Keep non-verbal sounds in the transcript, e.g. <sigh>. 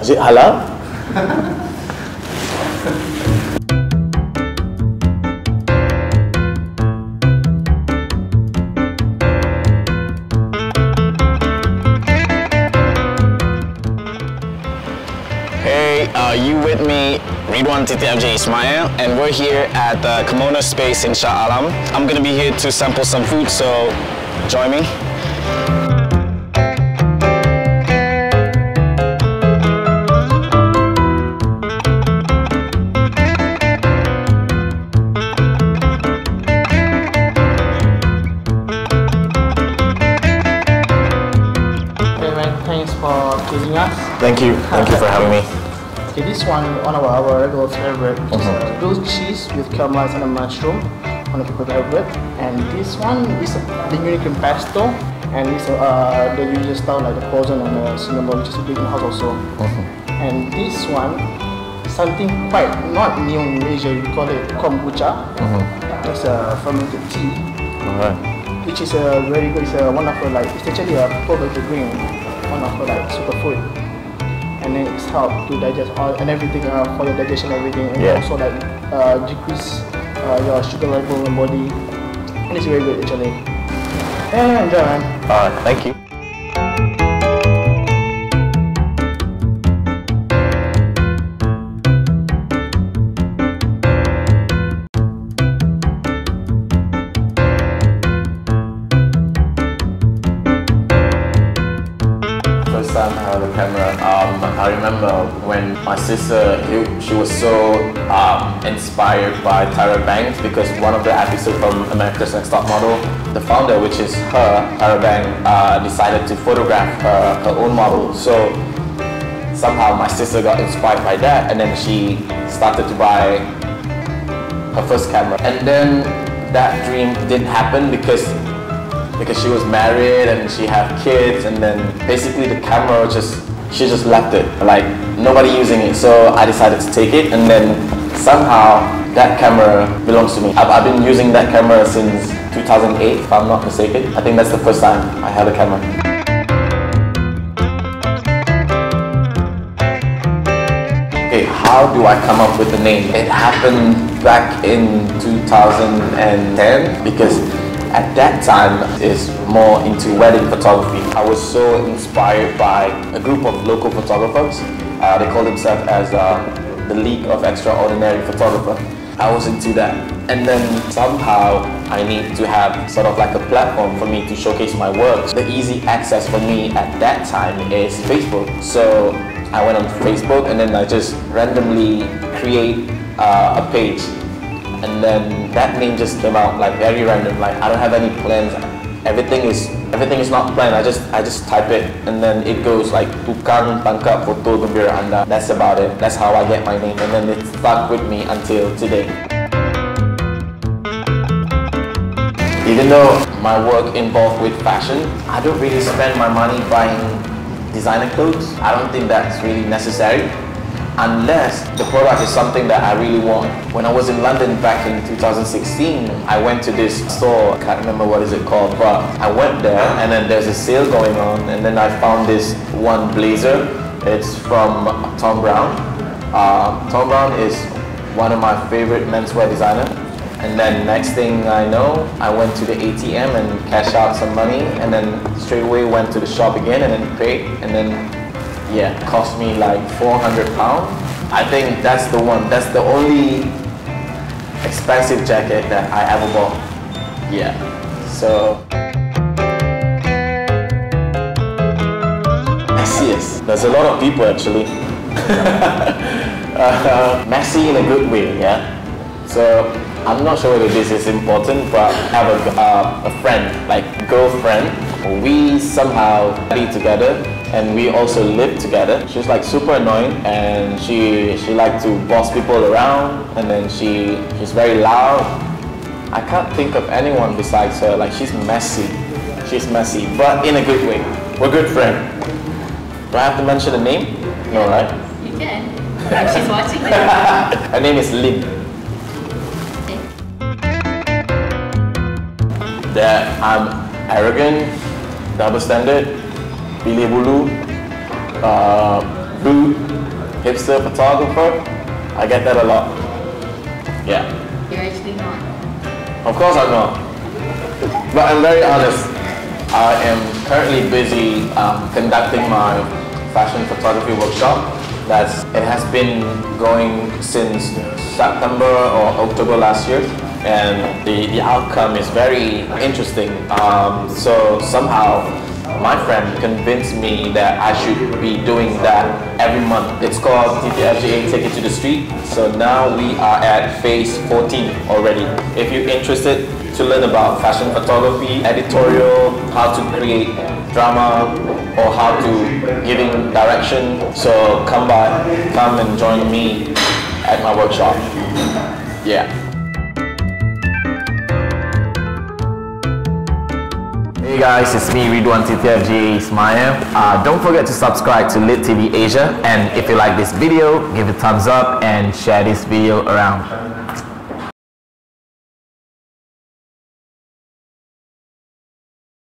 Is it halal? Hey, you with me, Ridduan Titi FJ Ismail, and we're here at the Commoners Space in Shah Alam. I'm gonna be here to sample some food, so join me. Thank you, thank you for having me. Okay, this one, one of our regular favorite, which is uh, grilled cheese with caramelized and a mushroom, one of the favorite. And this one is the unique pesto, and it's uh, the usual style like the frozen and the cinnamon, which is a big house also. And this one, something quite not new in Malaysia, we call it kombucha. It's a fermented tea. Which is a very good. It's a wonderful, like it's actually a probiotic drink, one of the like superfood, and then it's help to digest all and everything uh, for your digestion everything, and Yeah. also like uh, decrease uh, your sugar level in your body, and it's very good actually. Yeah, enjoy man. Alright, thank you. Camera, um, I remember when my sister, he- she was so um, inspired by Tyra Banks because one of the episodes from America's Next Top Model, the founder, which is her, Tyra Banks, uh, decided to photograph her, her own model. So somehow my sister got inspired by that and then she started to buy her first camera. And then that dream didn't happen because because she was married and she had kids and then basically the camera just she just left it. Like nobody using it so I decided to take it and then somehow that camera belongs to me. I've, I've been using that camera since 2008 if I'm not mistaken. I think that's the first time I had a camera. Okay, how do I come up with the name? It happened back in 2010 because at that time is more into wedding photography. I was so inspired by a group of local photographers. Uh, they call themselves as uh, the League of Extraordinary Photographer. I was into that. And then somehow I need to have sort of like a platform for me to showcase my work. The easy access for me at that time is Facebook. So I went on Facebook and then I just randomly create uh, a page and then that name just came out like very random like I don't have any plans. Everything is everything is not planned. I just I just type it and then it goes like tukang tangkap foto gembira anda. That's about it. That's how I get my name. And then it stuck with me until today. Even though my work involved with fashion I don't really spend my money buying designer clothes. I don't think that's really necessary unless the product is something that I really want. When I was in London back in 2016, I went to this store, I can't remember what is it called, but I went there and then there's a sale going on and then I found this one blazer. It's from Thom Browne. Uh, Thom Browne is one of my favorite menswear designer. And then next thing I know, I went to the ATM and cashed out some money and then straight away went to the shop again and then paid and then yeah, cost me like 400 pounds. I think that's the one, that's the only expensive jacket that I ever bought. Yeah, so. Messiest. There's a lot of people actually. <laughs> uh, messy in a good way, yeah? So, I'm not sure whether this is important, but I have a, uh, a friend, like girlfriend. We somehow be together and we also live together. She's like super annoying and she she like to boss people around and then she she's very loud. I can't think of anyone besides her. Like she's messy. She's messy, but in a good way. We're good friends. Do I have to mention the name? No, right? You can. She's watching this. <laughs> Her name is. Okay. That I'm arrogant, double standard, pilih bulu, uh, hipster photographer. I get that a lot. Yeah. You're actually not. Of course I'm not. But I'm very honest. I am currently busy um, conducting my fashion photography workshop. That's it has been going since September or October last year, and the, the outcome is very interesting. Um, so somehow my friend convinced me that I should be doing that every month. It's called TTFGA Take It to the Street. So now we are at phase 14 already. If you're interested to learn about fashion photography, editorial, how to create drama, or how to giving direction, so come by, come and join me at my workshop. Yeah. Guys, it's me, Ridduan TTFGA Ismail. Uh, don't forget to subscribe to Lit TV Asia. And if you like this video, give it a thumbs up and share this video around.